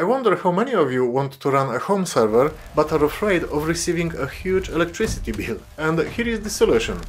I wonder how many of you want to run a home server but are afraid of receiving a huge electricity bill. And here is the solution.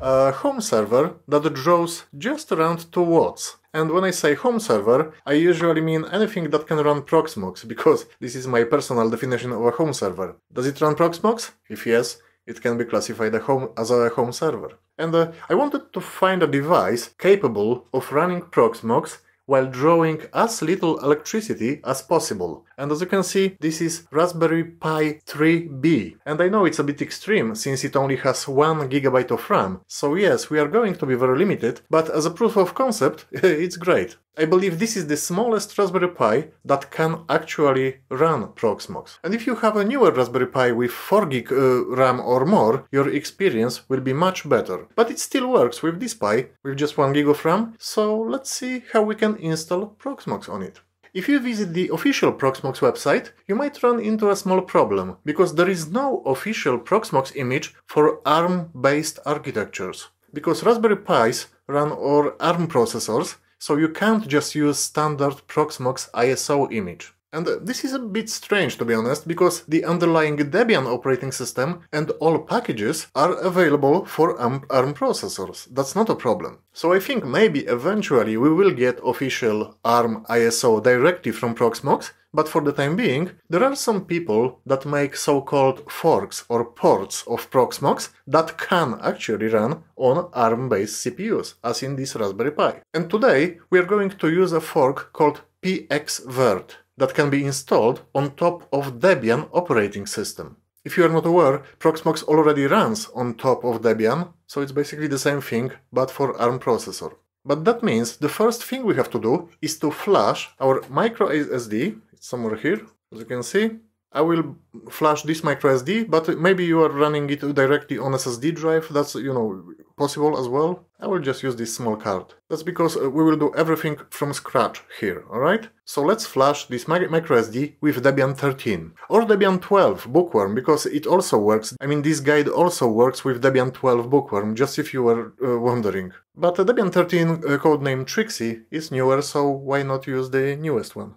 A home server that draws just around 2 watts. And when I say home server, I usually mean anything that can run Proxmox, because this is my personal definition of a home server. Does it run Proxmox? If yes, it can be classified home, as a home server. And uh, I wanted to find a device capable of running Proxmox while drawing as little electricity as possible. And as you can see, this is Raspberry Pi 3B. And I know it's a bit extreme since it only has 1 gigabyte of RAM. So yes, we are going to be very limited, but as a proof of concept, it's great. I believe this is the smallest Raspberry Pi that can actually run Proxmox. And if you have a newer Raspberry Pi with 4 gig uh, RAM or more, your experience will be much better. But it still works with this Pi, with just 1 gig of RAM, so let's see how we can install Proxmox on it. If you visit the official Proxmox website, you might run into a small problem, because there is no official Proxmox image for ARM-based architectures. Because Raspberry Pis run on ARM processors, so you can't just use standard Proxmox ISO image. And this is a bit strange to be honest, because the underlying Debian operating system and all packages are available for ARM processors. That's not a problem. So I think maybe eventually we will get official ARM ISO directly from Proxmox, but for the time being, there are some people that make so-called forks or ports of Proxmox that can actually run on ARM-based CPUs, as in this Raspberry Pi. And today we are going to use a fork called pxvirt that can be installed on top of Debian operating system. If you are not aware, Proxmox already runs on top of Debian, so it's basically the same thing, but for ARM processor. But that means the first thing we have to do is to flash our micro SD, it's somewhere here, as you can see, I will flash this micro SD, but maybe you are running it directly on SSD drive, that's, you know, possible as well. I will just use this small card. That's because uh, we will do everything from scratch here, alright? So let's flash this micro SD with Debian 13 or Debian 12 Bookworm because it also works. I mean, this guide also works with Debian 12 Bookworm, just if you were uh, wondering. But Debian 13 uh, codename Trixie is newer, so why not use the newest one?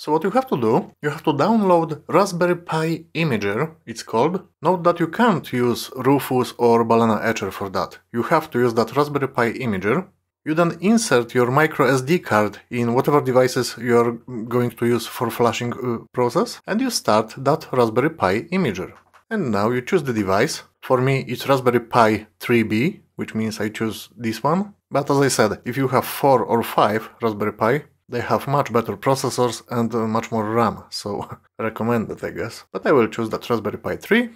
So what you have to do, you have to download Raspberry Pi Imager, it's called. Note that you can't use Rufus or Balena Etcher for that. You have to use that Raspberry Pi Imager. You then insert your micro SD card in whatever devices you are going to use for flashing uh, process and you start that Raspberry Pi Imager. And now you choose the device. For me it's Raspberry Pi 3B, which means I choose this one. But as I said, if you have 4 or 5 Raspberry Pi, they have much better processors and uh, much more RAM, so recommended I guess. But I will choose that Raspberry Pi 3,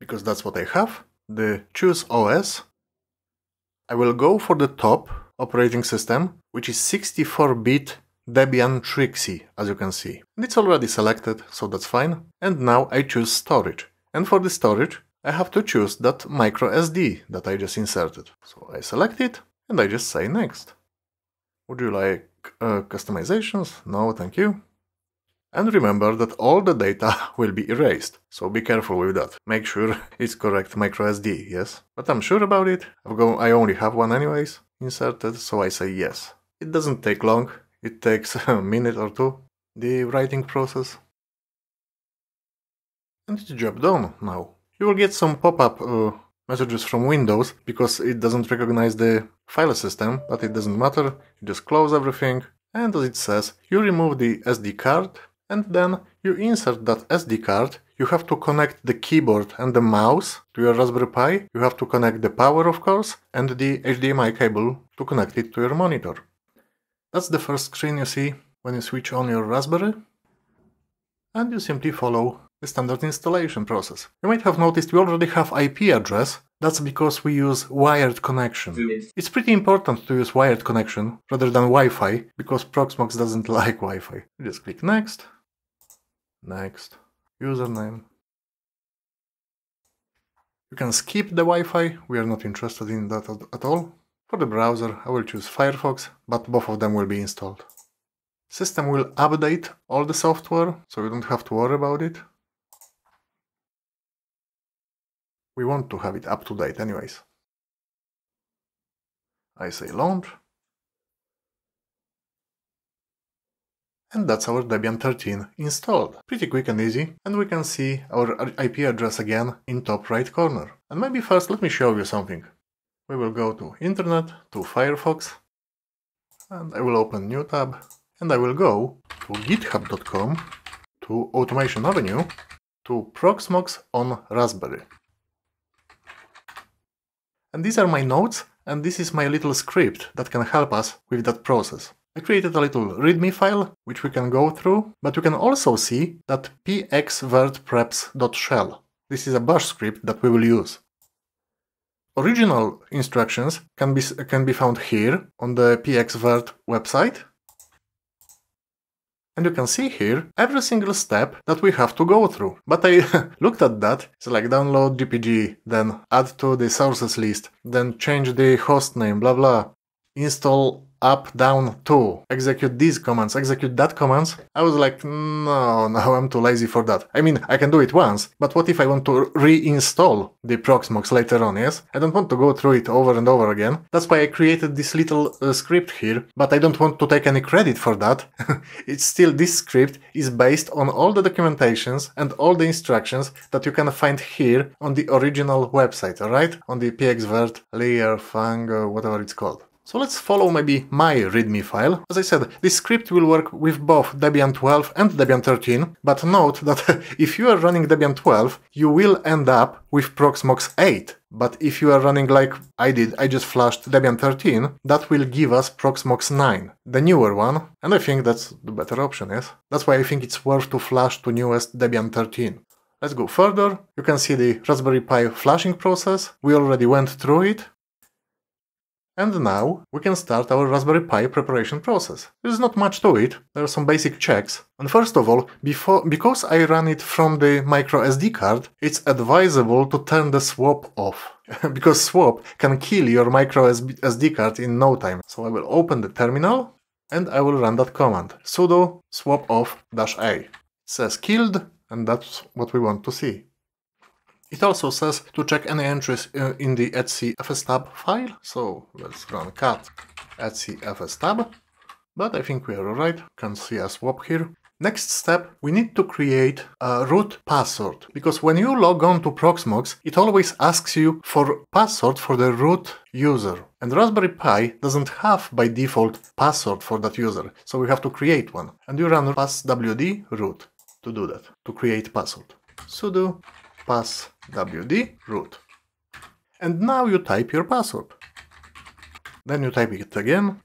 because that's what I have. The Choose OS. I will go for the top operating system, which is 64-bit Debian Trixie, as you can see. And it's already selected, so that's fine. And now I choose storage. And for the storage, I have to choose that micro SD that I just inserted. So I select it, and I just say next. Would you like uh, customizations? No, thank you. And remember that all the data will be erased, so be careful with that. Make sure it's correct microSD, yes? But I'm sure about it. I only have one anyways inserted, so I say yes. It doesn't take long, it takes a minute or two, the writing process. And it's job done now. You will get some pop-up uh, messages from Windows because it doesn't recognize the file system, but it doesn't matter. You just close everything and as it says, you remove the SD card and then you insert that SD card. You have to connect the keyboard and the mouse to your Raspberry Pi. You have to connect the power, of course, and the HDMI cable to connect it to your monitor. That's the first screen you see when you switch on your Raspberry. And you simply follow the standard installation process. You might have noticed we already have IP address. That's because we use wired connection. It's pretty important to use wired connection rather than Wi-Fi because Proxmox doesn't like Wi-Fi. You just click next, next, username. You can skip the Wi-Fi, we are not interested in that at all. For the browser I will choose Firefox, but both of them will be installed. System will update all the software, so you don't have to worry about it. We want to have it up to date anyways. I say launch. And that's our Debian 13 installed. Pretty quick and easy, and we can see our IP address again in top right corner. And maybe first let me show you something. We will go to Internet, to Firefox, and I will open new tab, and I will go to github.com, to Automation Avenue, to Proxmox on Raspberry. And these are my notes, and this is my little script that can help us with that process. I created a little readme file, which we can go through, but you can also see that pxvirtpreps.shell. This is a bash script that we will use. Original instructions can be, can be found here on the pxvirt website. And you can see here every single step that we have to go through. But I looked at that, it's like download GPG, then add to the sources list, then change the host name, blah blah, install up, down, to, execute these commands, execute that commands. I was like, no, no, I'm too lazy for that. I mean, I can do it once, but what if I want to reinstall the Proxmox later on, yes? I don't want to go through it over and over again. That's why I created this little uh, script here, but I don't want to take any credit for that. it's still, this script is based on all the documentations and all the instructions that you can find here on the original website, alright? On the pxvirt, layer, fang, whatever it's called. So let's follow maybe my readme file. As I said, this script will work with both Debian 12 and Debian 13, but note that if you are running Debian 12, you will end up with Proxmox 8. But if you are running like I did, I just flashed Debian 13, that will give us Proxmox 9, the newer one, and I think that's the better option, yes? That's why I think it's worth to flash to newest Debian 13. Let's go further. You can see the Raspberry Pi flashing process. We already went through it. And now we can start our Raspberry Pi preparation process. There's not much to it, there are some basic checks. And first of all, before, because I run it from the micro SD card, it's advisable to turn the swap off. because swap can kill your micro SD card in no time. So I will open the terminal and I will run that command. sudo swap off dash a. It says killed and that's what we want to see. It also says to check any entries in the etc fstab file, so let's run cat etc fstab. But I think we are alright, can see a swap here. Next step, we need to create a root password, because when you log on to Proxmox, it always asks you for password for the root user. And Raspberry Pi doesn't have by default password for that user, so we have to create one. And you run passwd root to do that, to create password. sudo passwd root. And now you type your password. Then you type it again,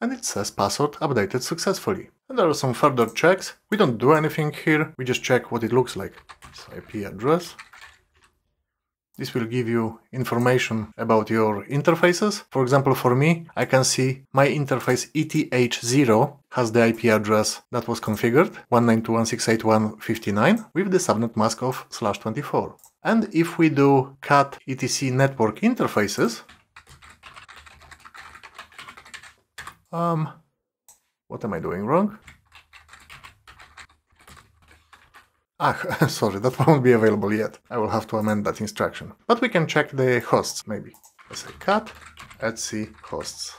and it says password updated successfully. And there are some further checks. We don't do anything here, we just check what it looks like. So IP address, this will give you information about your interfaces. For example, for me, I can see my interface ETH0 has the IP address that was configured, 192.168.159, with the subnet mask of slash 24. And if we do cat etc network interfaces, um, what am I doing wrong? Ah, sorry, that won't be available yet. I will have to amend that instruction. But we can check the hosts, maybe. Let's say cat etc hosts.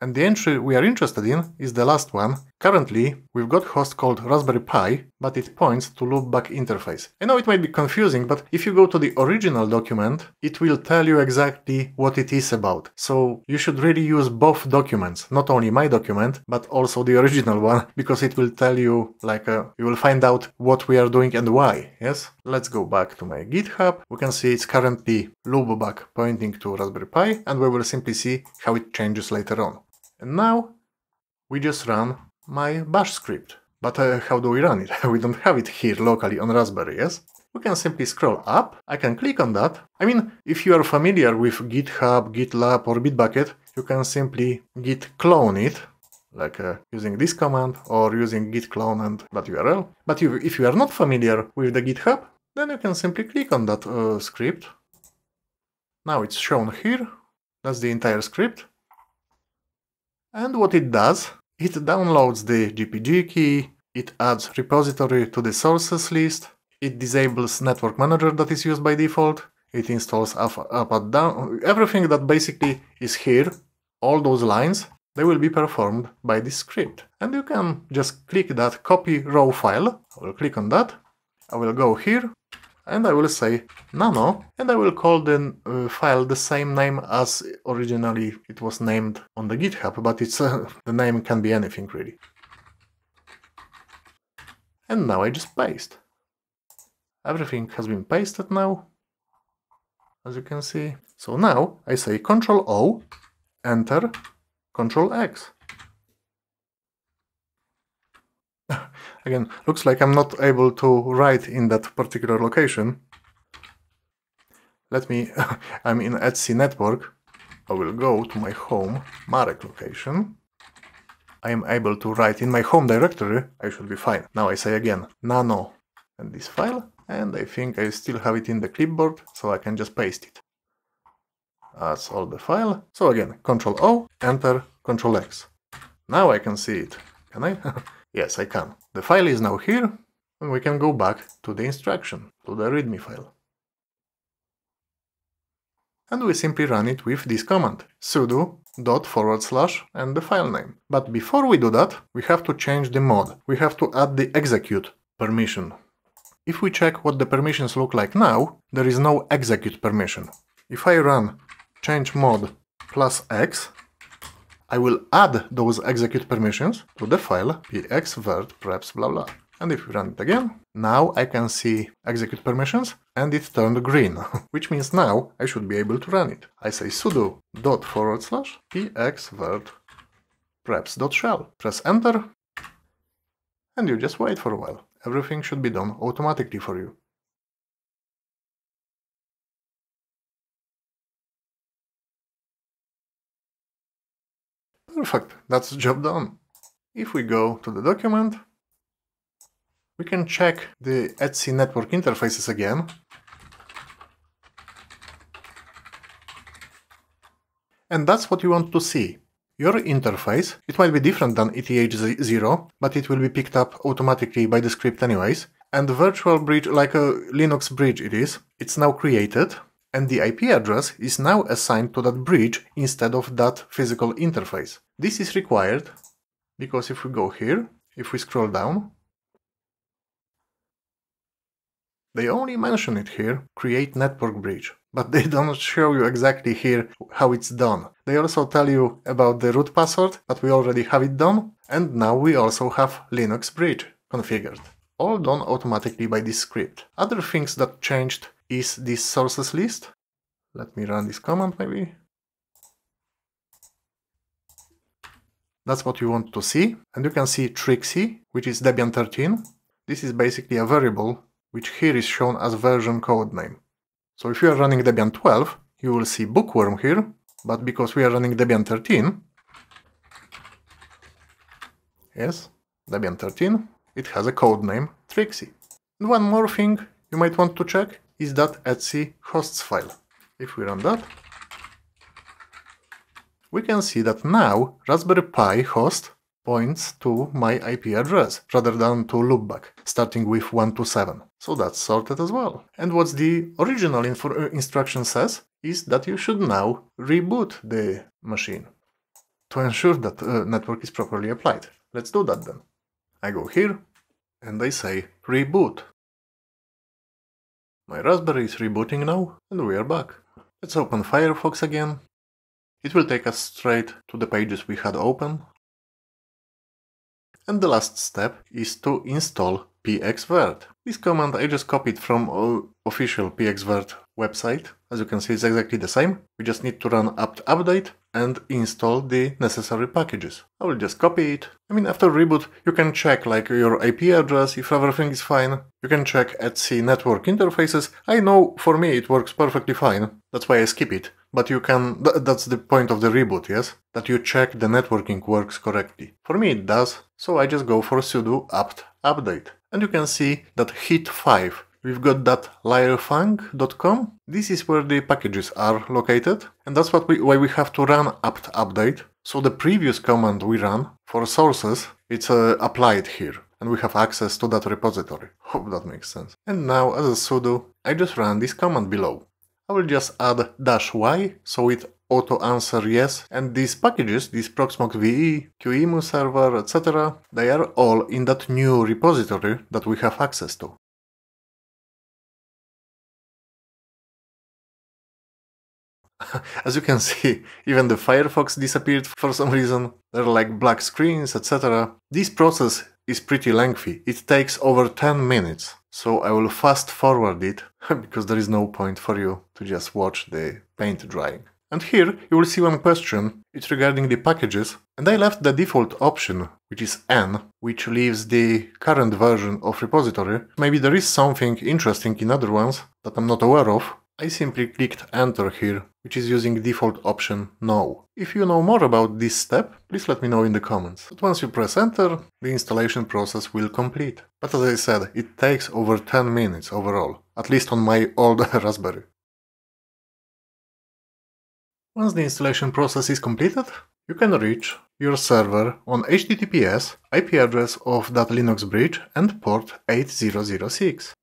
And the entry we are interested in is the last one. Currently, we've got host called Raspberry Pi, but it points to loopback interface. I know it might be confusing, but if you go to the original document, it will tell you exactly what it is about. So you should really use both documents, not only my document, but also the original one, because it will tell you, like, uh, you will find out what we are doing and why, yes? Let's go back to my GitHub. We can see it's currently loopback pointing to Raspberry Pi, and we will simply see how it changes later on. And now we just run my bash script. But uh, how do we run it? we don't have it here locally on Raspberry, yes? We can simply scroll up, I can click on that. I mean, if you are familiar with GitHub, GitLab or Bitbucket, you can simply git clone it, like uh, using this command or using git clone and that URL. But you, if you are not familiar with the GitHub, then you can simply click on that uh, script. Now it's shown here, that's the entire script. And what it does, it downloads the GPG key, it adds repository to the sources list, it disables network manager that is used by default, it installs up, up and down, everything that basically is here, all those lines, they will be performed by this script. And you can just click that copy raw file. I will click on that. I will go here and I will say nano and I will call the uh, file the same name as originally it was named on the GitHub, but it's uh, the name can be anything really. And now I just paste. Everything has been pasted now, as you can see. So now I say Control O, Enter, Control X. Again, looks like I'm not able to write in that particular location. Let me, I'm in etc network. I will go to my home Marek location. I am able to write in my home directory, I should be fine. Now I say again, nano and this file, and I think I still have it in the clipboard, so I can just paste it. That's all the file. So again, Control O, Enter, Control X. Now I can see it. Can I? yes, I can. The file is now here, and we can go back to the instruction, to the readme file. And we simply run it with this command, sudo dot forward slash and the file name. But before we do that, we have to change the mode. We have to add the execute permission. If we check what the permissions look like now, there is no execute permission. If I run change mode plus x, I will add those execute permissions to the file pxvirt preps blah blah. And if we run it again, now I can see execute permissions and it turned green, which means now I should be able to run it. I say sudo dot forward slash pxvirt preps dot shell. Press enter and you just wait for a while. Everything should be done automatically for you. Perfect, that's job done. If we go to the document, we can check the etc network interfaces again. And that's what you want to see. Your interface, it might be different than ETH0, but it will be picked up automatically by the script anyways. And the virtual bridge, like a Linux bridge it is, it's now created, and the IP address is now assigned to that bridge instead of that physical interface. This is required because if we go here, if we scroll down, they only mention it here, create network bridge, but they don't show you exactly here how it's done. They also tell you about the root password, but we already have it done, and now we also have Linux bridge configured. All done automatically by this script. Other things that changed is this sources list. Let me run this command maybe. That's what you want to see. And you can see Trixie, which is Debian 13. This is basically a variable, which here is shown as version code name. So if you are running Debian 12, you will see bookworm here, but because we are running Debian 13, yes, Debian 13, it has a code name Trixie. And one more thing you might want to check is that etc hosts file. If we run that, we can see that now Raspberry Pi host points to my IP address rather than to loopback, starting with 127. So that's sorted as well. And what the original uh, instruction says is that you should now reboot the machine to ensure that uh, network is properly applied. Let's do that then. I go here and I say reboot. My Raspberry is rebooting now and we are back. Let's open Firefox again it will take us straight to the pages we had open. And the last step is to install pxvirt. This command I just copied from official pxvirt website. As you can see, it's exactly the same. We just need to run apt update and install the necessary packages. I will just copy it. I mean, after reboot, you can check like your IP address, if everything is fine. You can check etc network interfaces. I know for me it works perfectly fine. That's why I skip it. But you can, th that's the point of the reboot, yes? That you check the networking works correctly. For me it does, so I just go for sudo apt update. And you can see that hit 5 We've got that lierfang.com. This is where the packages are located, and that's what we, why we have to run apt update. So the previous command we ran for sources, it's uh, applied here, and we have access to that repository. Hope that makes sense. And now, as a sudo, I just run this command below. I will just add dash y, so it auto answer yes, and these packages, these Proxmox VE, QEMU server, etc., they are all in that new repository that we have access to. As you can see, even the Firefox disappeared for some reason. There are like black screens, etc. This process is pretty lengthy. It takes over 10 minutes. So I will fast forward it because there is no point for you to just watch the paint drying. And here you will see one question, it's regarding the packages, and I left the default option, which is N, which leaves the current version of repository. Maybe there is something interesting in other ones that I'm not aware of, I simply clicked enter here, which is using default option no. If you know more about this step, please let me know in the comments. But once you press enter, the installation process will complete. But as I said, it takes over 10 minutes overall, at least on my old Raspberry. Once the installation process is completed, you can reach your server on HTTPS IP address of that Linux bridge and port 8006.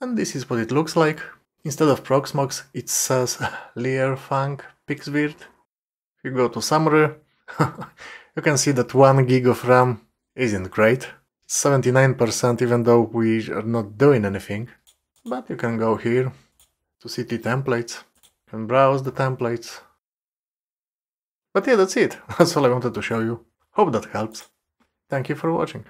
And this is what it looks like Instead of Proxmox, it says Lierfang Pxvirt. If you go to summary, you can see that 1 gig of RAM isn't great. 79% even though we are not doing anything. But you can go here to CT templates, and browse the templates. But yeah, that's it. That's all I wanted to show you. Hope that helps. Thank you for watching.